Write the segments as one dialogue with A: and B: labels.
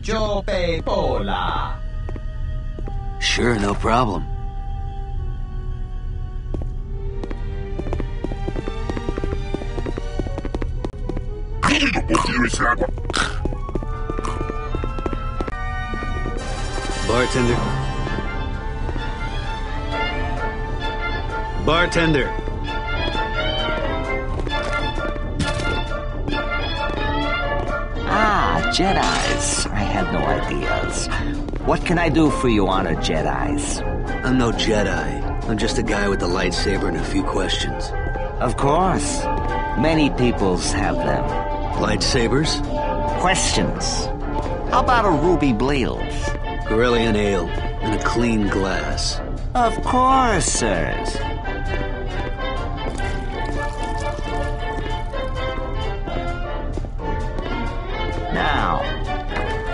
A: Jope.
B: Sure, no problem. Bartender. Bartender.
C: Jedi's. I had no ideas. What can I do for you, Honor Jedi's?
B: I'm no Jedi. I'm just a guy with a lightsaber and a few questions.
C: Of course. Many peoples have them.
B: Lightsabers?
C: Questions. How about a ruby blade?
B: Corellian ale and a clean glass.
C: Of course, sirs.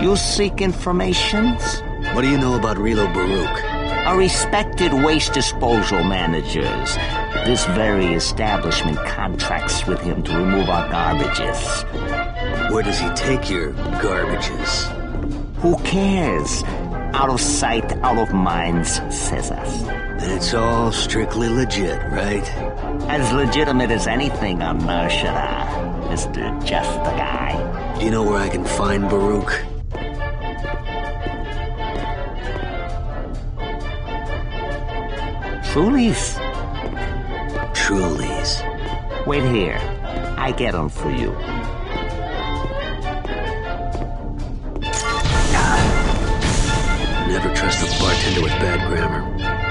C: You seek informations?
B: What do you know about Reelo Baruk?
C: Are respected waste disposal managers. This very establishment contracts with him to remove our garbages.
B: Where does he take your garbages?
C: Who cares? Out of sight, out of minds, says us.
B: And it's all strictly legit, right?
C: As legitimate as anything on Nar Shaddaa, Mr. Just the Guy.
B: Do you know where I can find Baruk?
C: Trulies?
B: Trulies.
C: Wait here. I get them for you.
B: Never trust a bartender with bad grammar.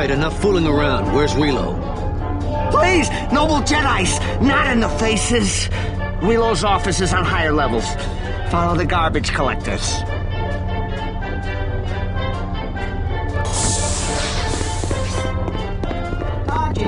B: right, enough fooling around. Where's Reelo?
C: Please, noble Jedi's, not in the faces. Reelo's office is on higher levels. Follow the garbage collectors. Dodgy,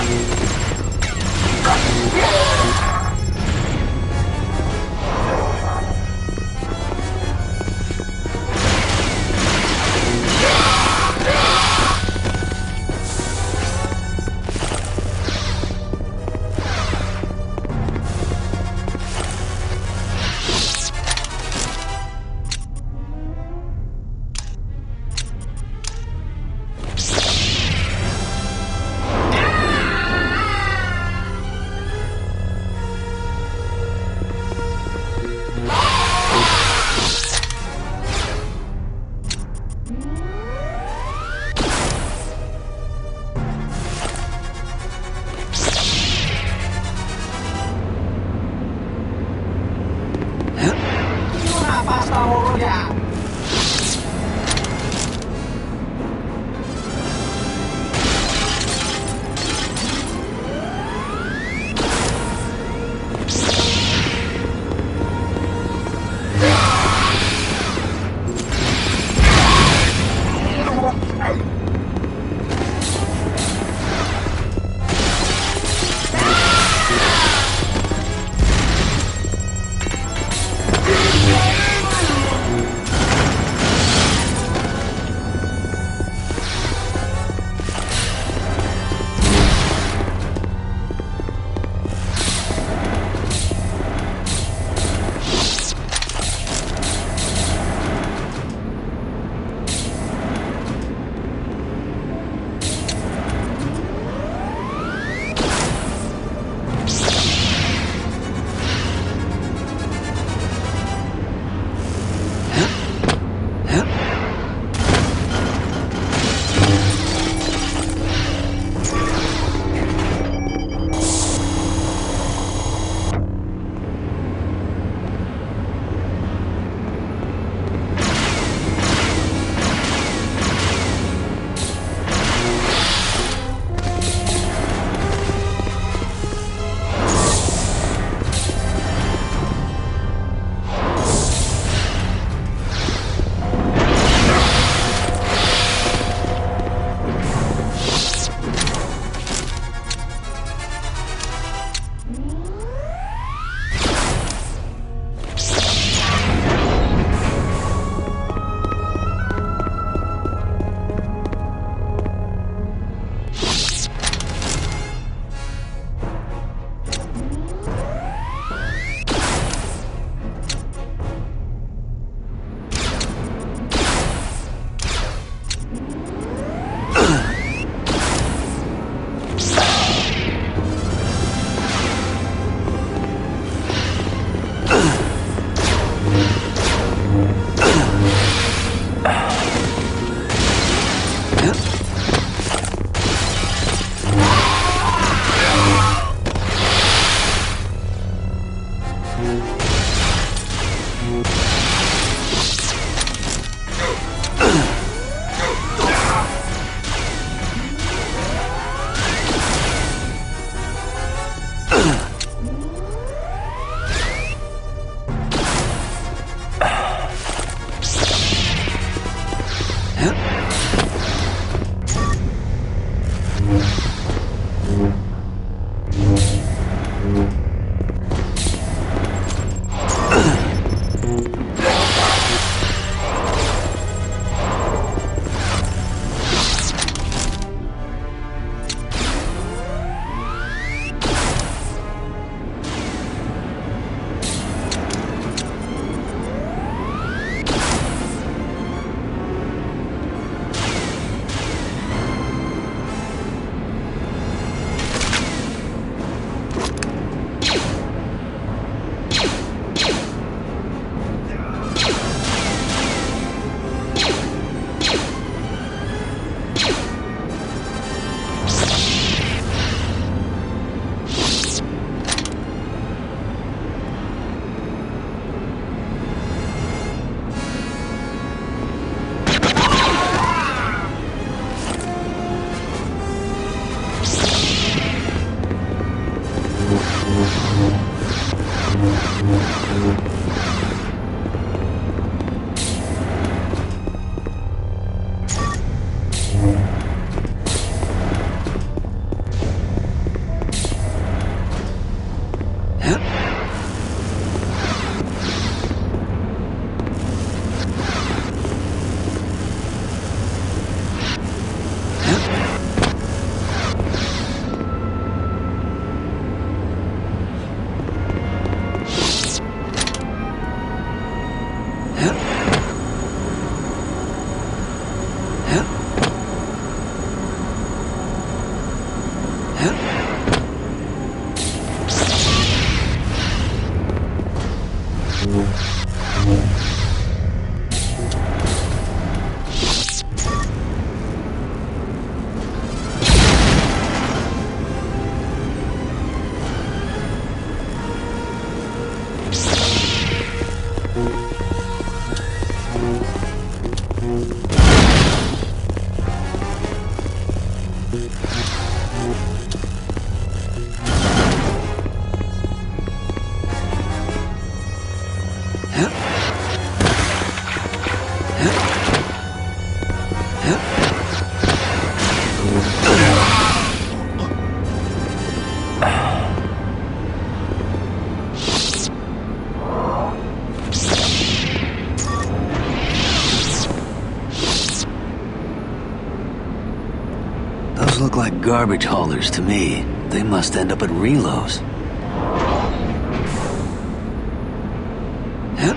C: Come on! Come on!
B: Garbage haulers to me. They must end up at Reelo's. Yep.